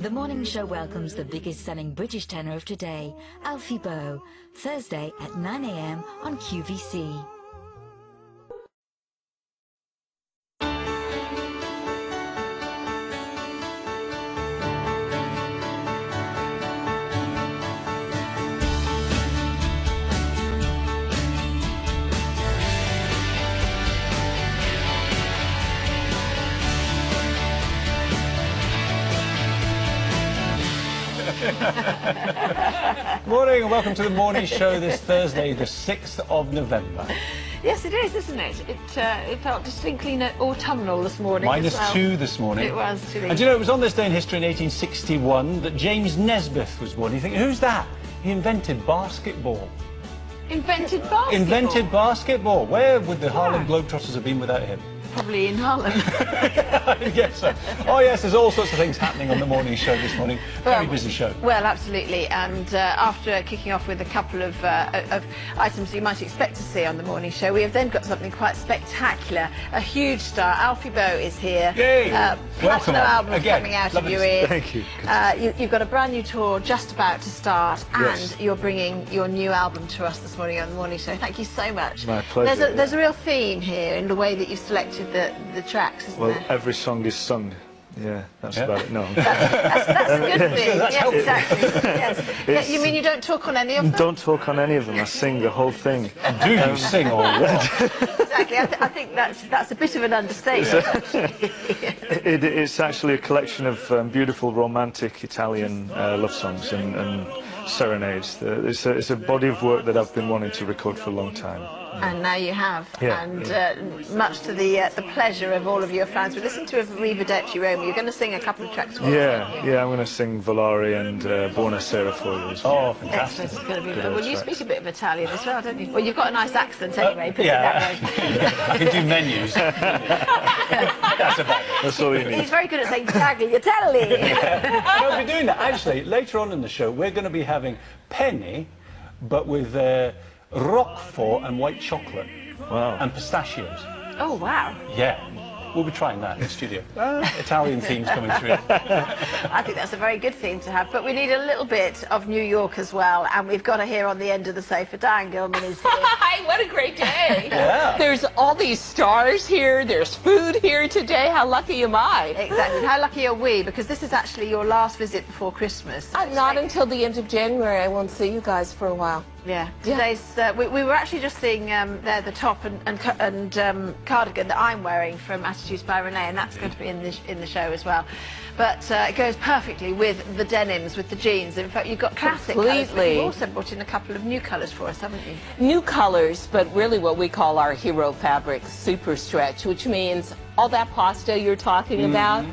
The morning show welcomes the biggest selling British tenor of today, Alfie Boe, Thursday at 9am on QVC. Morning and welcome to the morning show this Thursday, the 6th of November. Yes, it is, isn't it? It, uh, it felt distinctly no- autumnal this morning. Minus well. two this morning. It was, chilly. And do you know, it was on this day in history in 1861 that James Naismith was born. You think, who's that? He invented basketball. Invented basketball. Invented basketball. Where would the Harlem Globetrotters have been without him? Probably in Harlem. I guess so. Oh, yes, there's all sorts of things happening on the morning show this morning. Very Well, busy show. Well, absolutely. And uh, after kicking off with a couple of, uh, of items you might expect to see on the morning show, we have then got something quite spectacular. A huge star, Alfie Boe, is here. Yay! Uh, Welcome, album Again, coming out lovely of your see- ears. Thank you. Uh, you. You've got a brand new tour just about to start, Yes. and you're bringing your new album to us this morning on the morning show. Thank you so much. My pleasure, There's a, there's a real theme here in the way that you've selected the, the tracks, isn't Well, there? every song is sung. Yeah, that's Yeah. about it. No. That's, that's a good thing. That's yes, helpful. exactly. Yes. Yeah, you mean you don't talk on any of them? Don't talk on any of them. I sing the whole thing. Do you sing or what? Exactly. I, th- I think that's that's a bit of an understatement. It, it's actually a collection of um, beautiful romantic Italian uh, love songs and, and serenades. Uh, It's a, it's a body of work that I've been wanting to record for a long time. And now you have. Yeah, and Uh, much to the uh, the pleasure of all of your fans. We listened to Arrivederci Roma. You're going to sing a couple of tracks for us. Yeah, yeah, I'm going to sing Volare and uh, Buonasera for you as well. Oh, fantastic. Excellent. It's going to be. Good Well, you speak a bit of Italian as well, don't you? Well, you've got a nice accent anyway. Put it yeah. that way. I can do menus. That's about it. That's all you need. He's very good at saying tagliatelle. No, we're doing that. Actually, later on in the show, we're going to be having penne, but with uh, roquefort and white chocolate Wow. and pistachios. oh wow! Yeah, we'll be trying that in the studio. Italian themes coming through. I think that's a very good theme to have. But we need a little bit of New York as well, and we've got her here on the end of the sofa. Diane Gilman is here. Hi, what a great day. Yeah. There's all these stars here. There's food here today. How lucky am I? exactly. How lucky are we? Because this is actually your last visit before Christmas. Uh, not until the end of January. I won't see you guys for a while. Yeah. Today's. Uh, we, we were actually just seeing um, there the top and and, and um, cardigan that I'm wearing from Attitudes by Renee, and that's going to be in the in the show as well. But uh, it goes perfectly with the denims, with the jeans. In fact, you've got classic colours, but Completely. you've also brought in a couple of new colours for us, haven't you? New colors, but really what we call our hero fabric, super stretch, which means all that pasta you're talking about.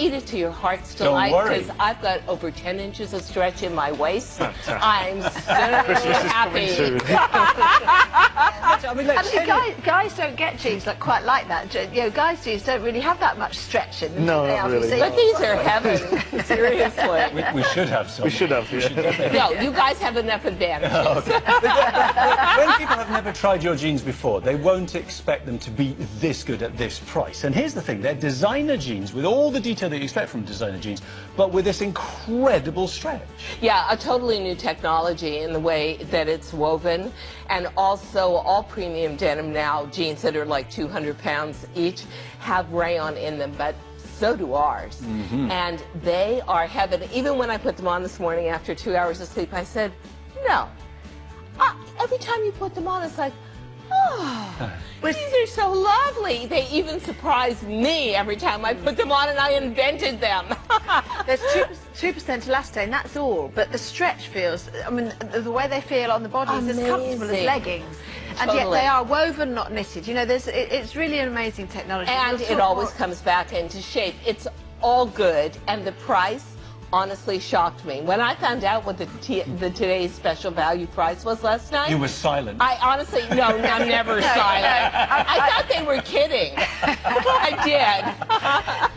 Eat it to your heart's delight because I've got over 10 inches of stretch in my waist. I'm so Christmas is coming happy. soon. I mean, like, I mean, guys, guys don't get jeans like quite like that. You know, guys' jeans don't really have that much stretch in them. No, they, not really. So But these are heaven, seriously. we, we should have some. We should have, yeah. No, you guys have enough advantages. when people have never tried your jeans before, they won't expect them to be this good at this price. And here's the thing, they're designer jeans with all the detail that you expect from designer jeans, but with this incredible stretch. Yeah, a totally new technology in the way that it's woven. And also, all premium denim now, jeans that are like 200 pounds each, have rayon in them, but so do ours. And they are heaven. Even when I put them on this morning after two hours of sleep, I said, no. Uh, every time you put them on, it's like, oh, these are so lovely. They even surprise me every time I put them on, and I invented them. There's two two percent elastane, that's all. But the stretch feels. I mean, the, the way they feel on the body is as comfortable as Amazing. Leggings, and yet they are woven, not knitted. You know, there's it, it's really an amazing technology. And it always comes back into shape. It's all good, and the price honestly shocked me. When I found out what the, t- the today's special value price was last night, You were silent. I honestly, no, I'm never silent. I thought they were kidding. I did.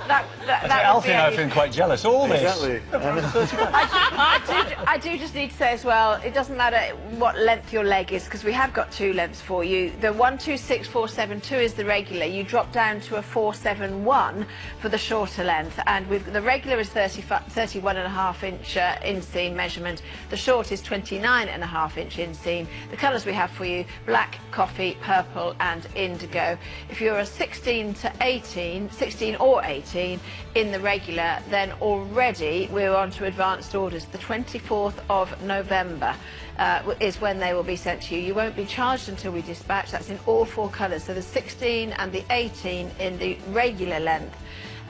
That, that, that Alfie and I have been quite jealous. All this. Exactly. And I, do, I do just need to say as well, it doesn't matter what length your leg is, because we have got two lengths for you. The 126472 is the regular. You drop down to a 471 for the shorter length. And with the regular is 30, 31 and a half inch uh, inseam measurement. The short is 29 and a half inch inseam. The colours we have for you, black, coffee, purple and indigo. If you're a 16 to 18, 16 or 18 in the regular, then already we're on to advanced orders. The 24th of November uh, is when they will be sent to you. You won't be charged until we dispatch. That's in all four colours. So the 16 and the 18 in the regular length.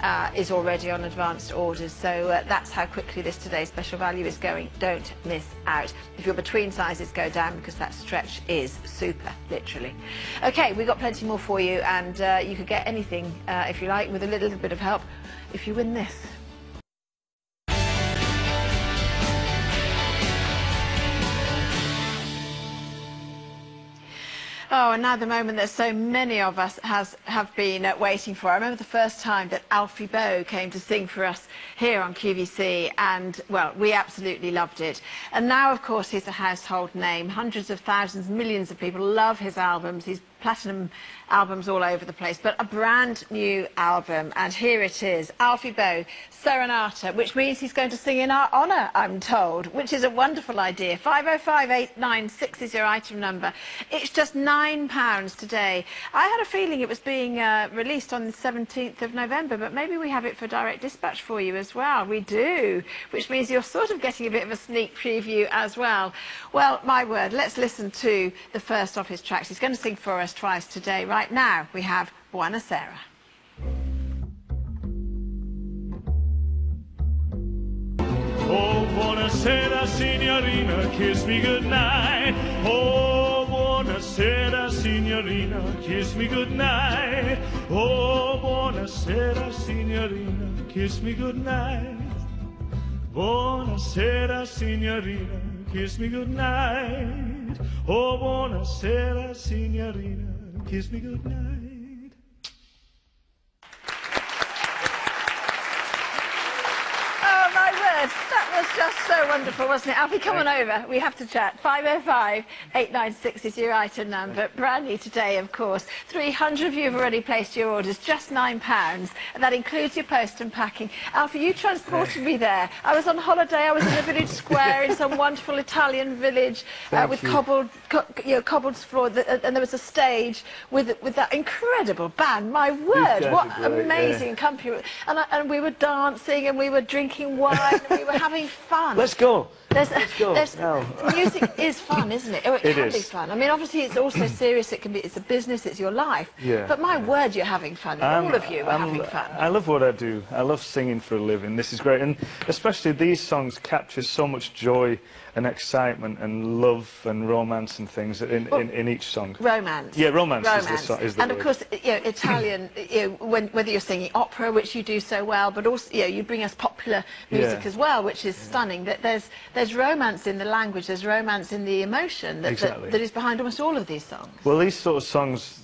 Uh, is already on advanced orders. So uh, that's how quickly this today's special value is going. Don't miss out. If you're between sizes, go down because that stretch is super, literally. Okay, we've got plenty more for you, and uh, you could get anything uh, if you like with a little bit of help if you win this. Oh, and now the moment that so many of us has, have been uh, waiting for. I remember the first time that Alfie Boe came to sing for us here on QVC, and, well, we absolutely loved it. And now, of course, he's a household name. Hundreds of thousands, millions of people love his albums. He's platinum albums all over the place, but a brand new album. And here it is, Alfie Boe, Serenata, which means he's going to sing in our honour, I'm told, which is a wonderful idea. 505896 is your item number. It's just £9 today. I had a feeling it was being uh, released on the 17th of November, but maybe we have it for direct dispatch for you as well. We do, which means you're sort of getting a bit of a sneak preview as well. Well, my word, let's listen to the first of his tracks. He's going to sing for us twice today. Right now, we have Buona Sera. Oh, buonasera, signorina, kiss me goodnight. Oh, buonasera, signorina, kiss me goodnight. Oh, buonasera, signorina, kiss me goodnight. Buonasera, signorina, kiss me goodnight. Oh, buonasera, signorina, kiss me goodnight. Oh, my word. That was just so wonderful, wasn't it? Alfie, come on over. We have to chat. 505-896 is your item number. Brand new today, of course. 300 of you have already placed your orders, just £9. And that includes your post and packing. Alfie, you transported me there. I was on holiday. I was in a village square in some wonderful Italian village uh, with you. cobbled, co you know, cobbled floor. th- And there was a stage with, with that incredible band. My word, what great, yeah. amazing company. And, I, and we were dancing and we were drinking wine and we were having fun. Let's go. There's, go. there's, music is fun, isn't it? Oh, it, It can be fun. I mean, obviously, it's also serious. It can be. It's a business. It's your life. Yeah. But my word, you're having fun. All of you are I'm- having fun. I love what I do. I love singing for a living. This is great, and especially these songs capture so much joy and excitement and love and romance and things in, in, in each song. Romance. Yeah, romance is the so- is the and of course, you know, Italian. you know, when, whether you're singing opera, which you do so well, but also, you know, you bring us popular music Yeah. as well, which is stunning. That there's there's romance in the language. There's romance in the emotion that, Exactly. that, that is behind almost all of these songs. Well, these sort of songs,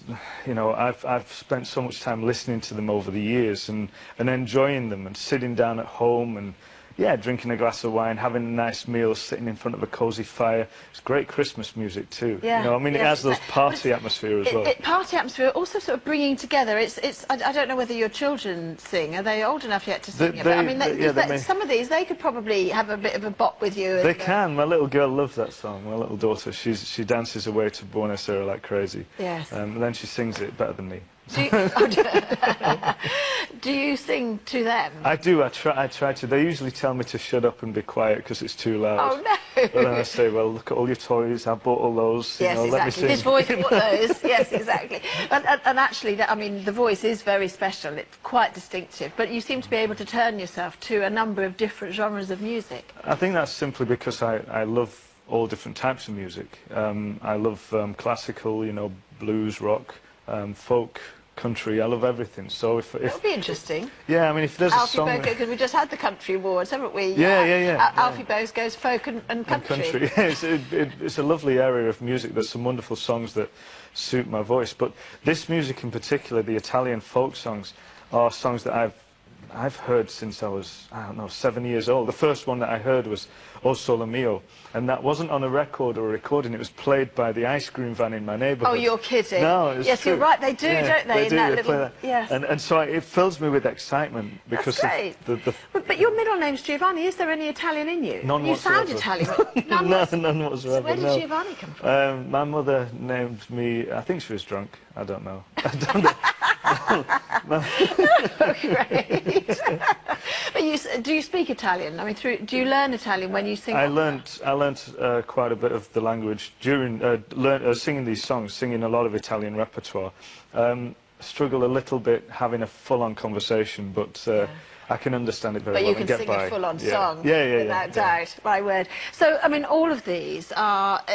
you know, I've, I've spent so much time listening to them over the years and, and enjoying them and sitting down at home and, yeah, drinking a glass of wine, having a nice meal, sitting in front of a cosy fire. It's great Christmas music too. Yeah, You know, I mean, it has those party atmosphere as it, well. It, party atmosphere, also sort of bringing together. It's, it's. I, I don't know whether your children sing. Are they old enough yet to sing? They-? But, I mean, they- yeah, they some of these they could probably have a bit of a bop with you. They uh, can. My little girl loves that song. My little daughter, she's, she dances away to Buona Sera like crazy. Yes. Um, and then she sings it better than me. Do you, oh, do, you sing to them? I do. I try. I try to. They usually tell me to shut up and be quiet because it's too loud. Oh no. But then I say, well, look at all your toys. I bought all those. You Yes, know, let me exactly. His voice, brought those. Yes, exactly. And, and, and actually, that, I mean, the voice is very special. It's quite distinctive. But you seem to be able to turn yourself to a number of different genres of music. I think that's simply because I, I love all different types of music. Um, I love um, classical, you know, blues, rock, um, folk, country. I love everything. So if, if would be interesting. yeah, I mean, if there's a Alfie song. Boe, because we just had the country awards, haven't we? Yeah, yeah, yeah, yeah. Alfie Boe's goes folk and, and and country. country. it's, it, it, it's a lovely area of music. There's some wonderful songs that suit my voice. But this music in particular, the Italian folk songs, are songs that I've I've heard since I was, I don't know, seven years old. The first one that I heard was O Sole Mio, and that wasn't on a record or a recording. It was played by the ice cream van in my neighbourhood. Oh, you're kidding. No, it's Yes, you're right, they do, don't they, They in do, that they little- play that. yes. And, and so I, it fills me with excitement because That's great. of the, the But, your middle name's Giovanni. Is there any Italian in you? None you sound. Italian. None no, whatsoever. none So where did no. Giovanni come from? Um, my mother named me. I think she was drunk. I don't know. I don't know. Great. but you, do you speak Italian? I mean, through, do you learn Italian when you sing? I opera? learnt. I learnt uh, quite a bit of the language during uh, learn, uh, singing these songs, singing a lot of Italian repertoire. Um, struggle a little bit having a full-on conversation, but uh, I can understand it very But well But you can and get sing by. a full-on yeah. song, Yeah, yeah, yeah. without yeah. doubt. My word. So, I mean, all of these are uh,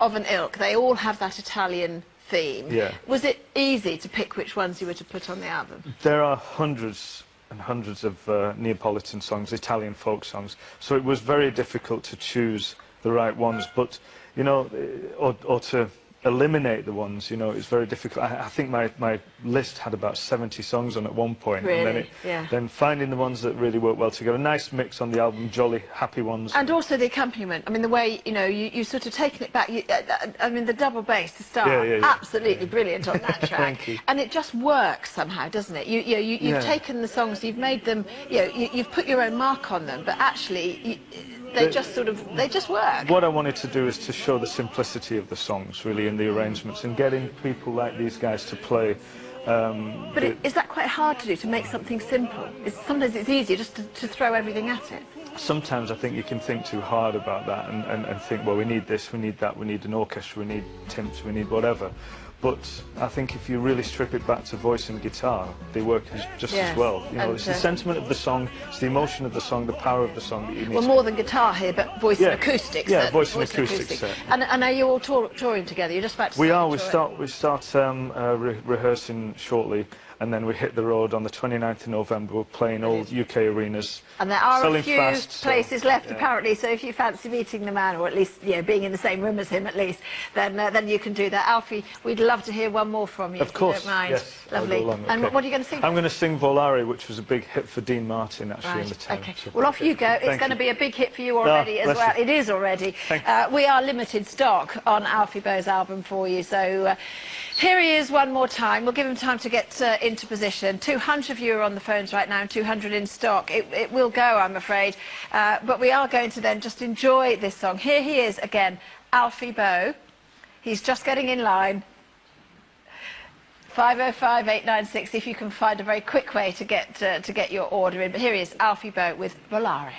of an ilk. They all have that Italian theme. Yeah. Was it easy to pick which ones you were to put on the album? There are hundreds and hundreds of uh, Neapolitan songs, Italian folk songs. So it was very difficult to choose the right ones. But, you know, or, or to eliminate the ones, you know, it's very difficult. I, I think my, my list had about 70 songs on at one point. And then, Really? it, Yeah. then finding the ones that really work well together. A nice mix on the album, jolly, happy ones. And also the accompaniment. I mean, the way, you know, you, you sort of taken it back. You, uh, uh, I mean, the double bass to start, Yeah, yeah, yeah. absolutely brilliant on that track. Thank you. And it just works somehow, doesn't it? You, you, know, you, you've Yeah. taken the songs, you've made them, you know, you, you've put your own mark on them, but actually, you, they just sort of, they just work. What I wanted to do is to show the simplicity of the songs, really, in the arrangements, and getting people like these guys to play. Um, But it, is that quite hard to do, to make something simple? It's, sometimes it's easier just to, to throw everything at it. sometimes I think you can think too hard about that and, and, and think, well, we need this, we need that, we need an orchestra, we need timps, we need whatever. But I think if you really strip it back to voice and guitar, they work as, just Yes, as well. You know, and, it's the uh, sentiment of the song, it's the emotion of the song, the power of the song that you need Well, more than guitar here, but voice Yeah. and acoustics. Yeah, voice and acoustics, yeah. And, and are you all tour, touring together? You're just about to We start are. We start. We start um, uh, re- rehearsing shortly, and then we hit the road on the 29th of November. We're playing all UK arenas. And there are a few fast, so, places left, yeah. apparently. So if you fancy meeting the man, or at least you know, being in the same room as him, at least, then uh, then you can do that. Alfie, we'd love to hear one more from you. Of if you course, don't mind. yes. Lovely. along, And okay. what are you going to sing? I'm going to sing Volare, which was a big hit for Dean Martin actually in the Right. town. Okay. So- Well, off you go. It's going to be a big hit for you already as well. It is already. Uh, we are limited stock on Alfie Boe's album for you. So uh, here he is one more time. We'll give him time to get uh, into position. 200 of you are on the phones right now and 200 in stock. It, it will go, I'm afraid. Uh, but we are going to then just enjoy this song. Here he is again, Alfie Bowe. He's just getting in line. 505 896 if you can find a very quick way to get uh, to get your order in. But here he is, Alfie Boe with Volare.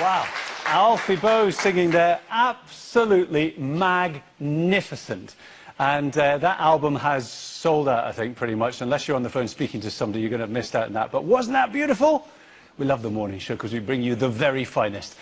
Wow. Alfie Boe singing there, absolutely magnificent. And uh, that album has sold out, I think, pretty much. Unless you're on the phone speaking to somebody, you're going to have missed out on that. But wasn't that beautiful? We love the morning show because we bring you the very finest.